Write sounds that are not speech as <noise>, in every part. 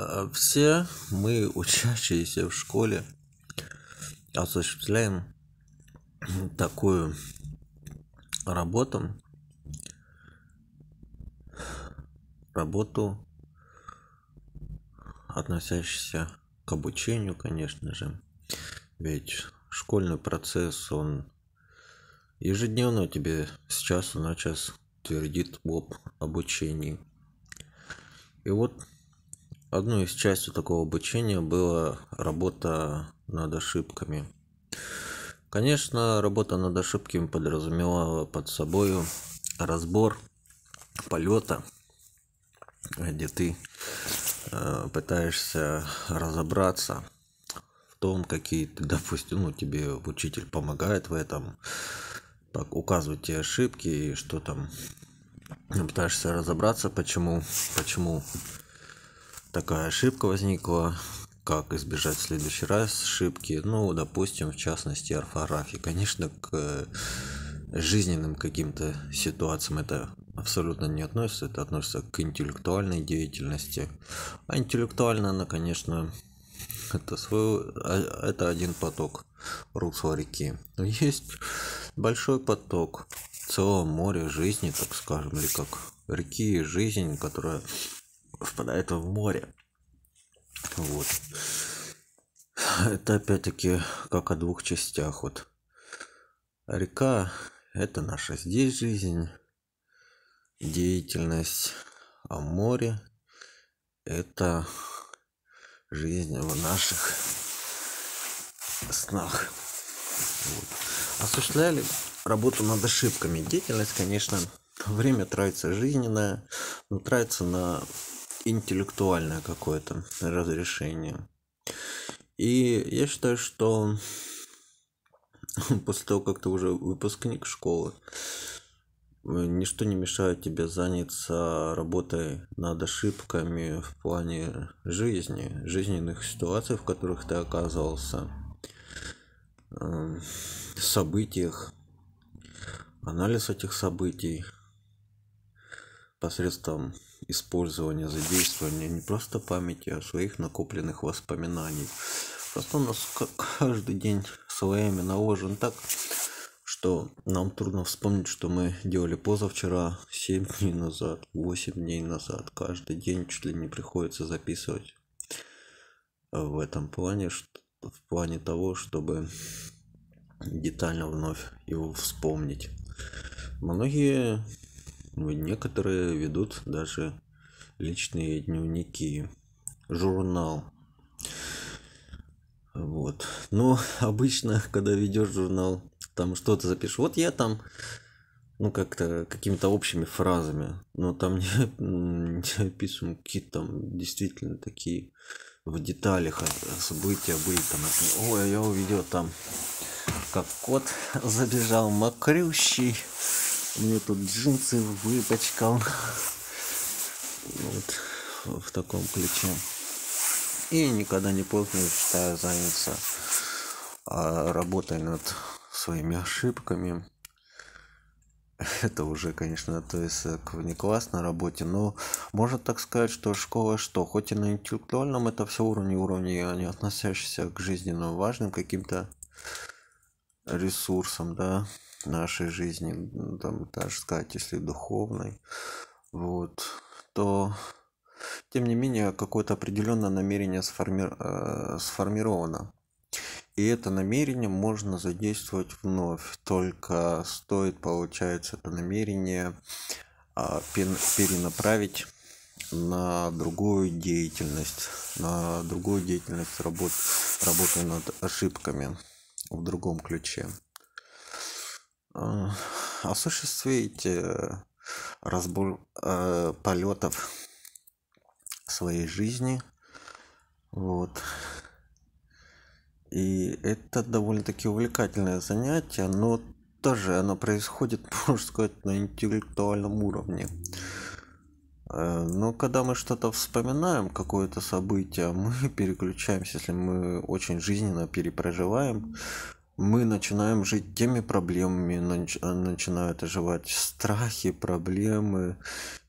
А, Все мы, учащиеся в школе, осуществляем такую работу, работу, относящуюся к обучению, конечно же. Ведь школьный процесс, он ежедневно тебе с часу на час твердит об обучении. И вот одной из частей такого обучения была работа над ошибками. Конечно, работа над ошибками подразумевала под собой разбор полета, где ты э, пытаешься разобраться в том, какие ты, допустим, ну, тебе учитель помогает в этом, указывает тебе ошибки и что там пытаешься разобраться, почему, почему такая ошибка возникла, как избежать в следующий раз ошибки, ну, допустим, в частности, орфографии. Конечно, к жизненным каким-то ситуациям это абсолютно не относится, это относится к интеллектуальной деятельности. А интеллектуально она, конечно, это, свой, а, это один поток русла реки. Но есть большой поток целого моря жизни, так скажем, или как реки жизнь, которая впадает в море. Вот. Это опять-таки как о двух частях. Вот река – это наша здесь жизнь, деятельность, а море – это жизнь в наших снах. Вот. Осуществляли работу над ошибками. Деятельность, конечно, время тратится жизненное, но тратится на интеллектуальное какое-то разрешение. И я считаю, что <laughs> после того, как ты уже выпускник школы, ничто не мешает тебе заняться работой над ошибками в плане жизни, жизненных ситуаций, в которых ты оказывался, эм, событиях, анализ этих событий посредством использования, задействования не просто памяти, а своих накопленных воспоминаний. Просто у нас каждый день своими наложен так, что нам трудно вспомнить, что мы делали позавчера, 7 <laughs> дней назад, 8 дней назад. Каждый день чуть ли не приходится записывать в этом плане, в плане того, чтобы детально вновь его вспомнить. Многие Некоторые ведут даже личные дневники, журнал. Вот. Но обычно, когда ведешь журнал, там что-то запишешь. Вот я там, ну, как-то какими-то общими фразами, но там не, не описываем какие-то там действительно такие в деталях события были там. Ой, я увидел там, как кот забежал мокрющий мне тут джинсы выпачкал. Вот в таком ключе. И никогда не поздно, считаю, заняться а, работой над своими ошибками. Это уже, конечно, то есть к внеклассной работе, но можно так сказать, что школа что, хоть и на интеллектуальном это все уровни, уровни, не относящиеся к жизненно важным каким-то ресурсам, да, нашей жизни, там, даже сказать, если духовной, вот, то, тем не менее, какое-то определенное намерение сформи... э, сформировано. И это намерение можно задействовать вновь, только стоит, получается, это намерение э, перенаправить на другую деятельность, на другую деятельность работ, работы над ошибками в другом ключе. А, <laughs> осуществить разбор э, полетов своей жизни. Вот. И это довольно-таки увлекательное занятие, но тоже оно происходит, <laughs> можно сказать, на интеллектуальном уровне. Э, но когда мы что-то вспоминаем, какое-то событие, мы <laughs> переключаемся, если мы очень жизненно перепроживаем, мы начинаем жить теми проблемами, нач- начинают оживать страхи, проблемы,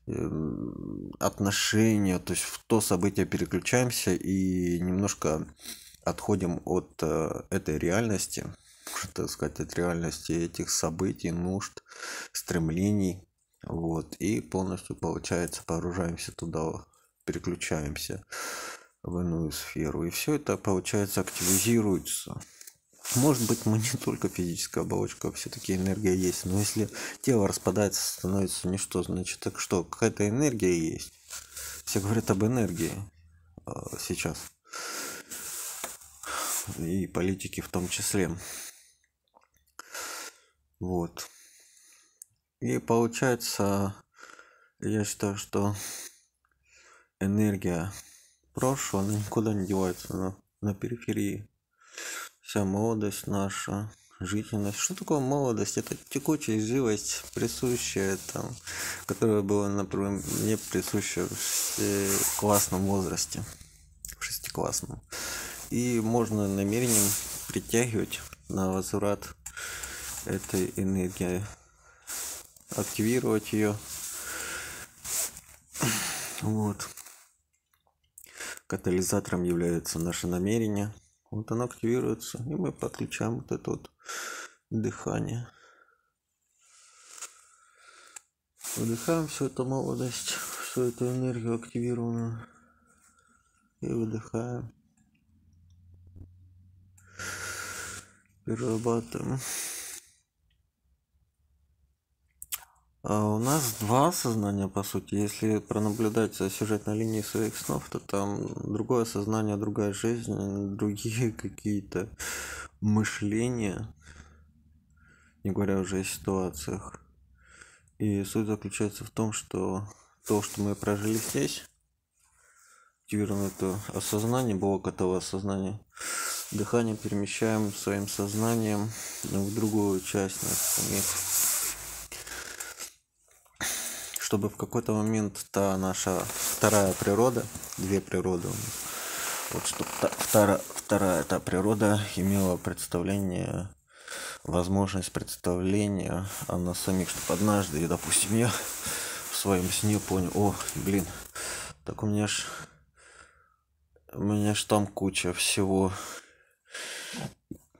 эм, отношения, то есть в то событие переключаемся и немножко отходим от э, этой реальности, так сказать, от реальности этих событий, нужд, стремлений, вот, и полностью, получается, погружаемся туда, переключаемся в иную сферу. И все это, получается, активизируется. Может быть, мы не только физическая оболочка, а все-таки энергия есть. Но если тело распадается, становится ничто, значит, так что, какая-то энергия есть. Все говорят об энергии а, сейчас. И политики в том числе. Вот. И получается, я считаю, что энергия прошлого, она никуда не девается, она на периферии. Вся молодость наша, жизненность. Что такое молодость? Это текучая живость, присущая там, которая была, например, мне присуща в классном возрасте, в шестиклассном. И можно намерением притягивать на возврат этой энергии активировать ее. Вот. Катализатором является наше намерение. Вот оно активируется, и мы подключаем вот это вот дыхание. Выдыхаем всю эту молодость, всю эту энергию активированную. И выдыхаем. Перерабатываем. А у нас два сознания, по сути. Если пронаблюдать за сюжетной линией своих снов, то там другое сознание, другая жизнь, <laughs> другие какие-то мышления, не говоря уже о ситуациях. И суть заключается в том, что то, что мы прожили здесь, активируем это осознание, блок этого осознания, дыхание перемещаем своим сознанием в другую часть например чтобы в какой-то момент та наша вторая природа, две природы у нас, вот чтобы та, вторая, вторая та природа имела представление, возможность представления о нас самих, чтобы однажды, допустим, я в своем сне понял, о, блин, так у меня ж, у меня ж там куча всего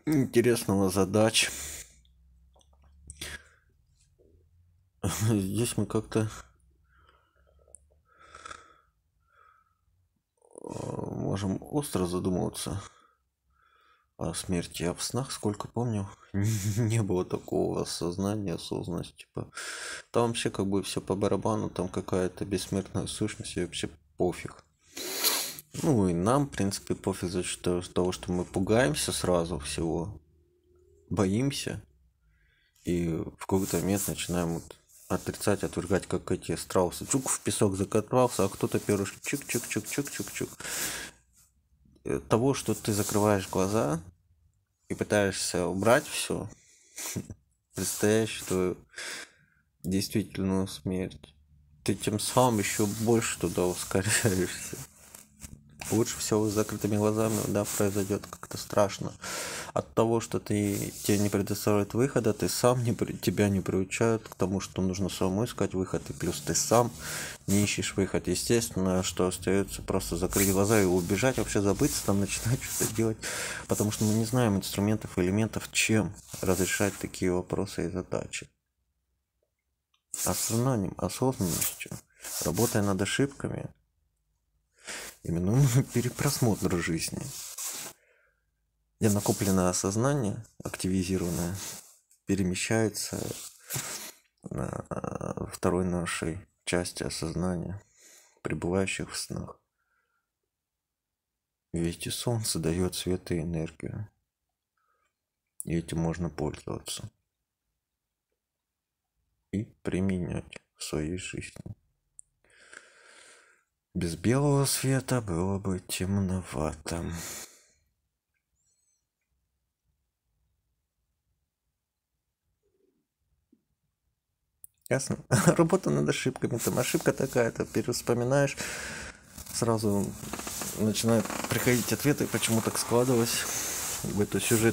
интересного задач, <laughs> здесь мы как-то э, можем остро задумываться о смерти, а в снах, сколько помню, <laughs> не было такого осознания, осознанности. Типа, там вообще как бы все по барабану, там какая-то бессмертная сущность, и вообще пофиг. Ну и нам, в принципе, пофиг за что, того, что мы пугаемся сразу всего, боимся, и в какой-то момент начинаем вот отрицать, отвергать, как эти страусы. Чук в песок закопался, а кто-то перышки чик-чик-чик-чик-чик-чик. Э, того, что ты закрываешь глаза и пытаешься убрать все, <laughs> предстоящую твою действительную смерть, ты тем самым еще больше туда ускоряешься лучше всего с закрытыми глазами, да, произойдет как-то страшно. От того, что ты тебе не предоставляют выхода, ты сам не, тебя не приучают к тому, что нужно самому искать выход, и плюс ты сам не ищешь выход. Естественно, что остается просто закрыть глаза и убежать, вообще забыться, там <laughs> начинать что-то делать, потому что мы не знаем инструментов, элементов, чем разрешать такие вопросы и задачи. Осознанием, осознанностью, работая над ошибками – именно <laughs> перепросмотр жизни. Где накопленное осознание, активизированное, перемещается на второй нашей части осознания, пребывающих в снах. Ведь и солнце дает свет и энергию. И этим можно пользоваться. И применять в своей жизни. Без белого света было бы темновато. Ясно? <laughs> Работа над ошибками. Там ошибка такая, ты переспоминаешь, сразу начинают приходить ответы, почему так складывалось в эту сюжетную